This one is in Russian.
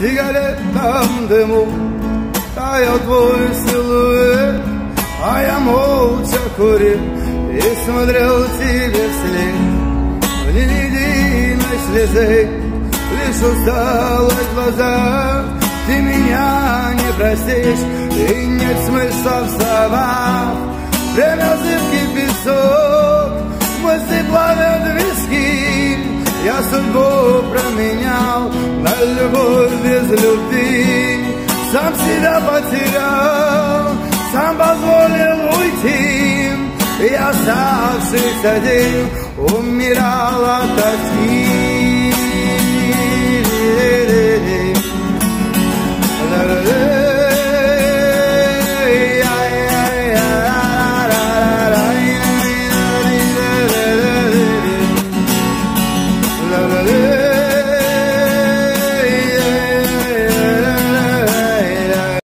сигаретном дыму Таял твой силуэт, а я молча курил И смотрел тебе вслед. В ни единой слезы Лишь усталость в глазах, ты меня не простишь И нет смысла в словах, время зыбкий песок Мысли плавят виски, я судьбу променял на любовь без любви. Сам себя потерял, сам позволил уйти. И оставшись один, умирал от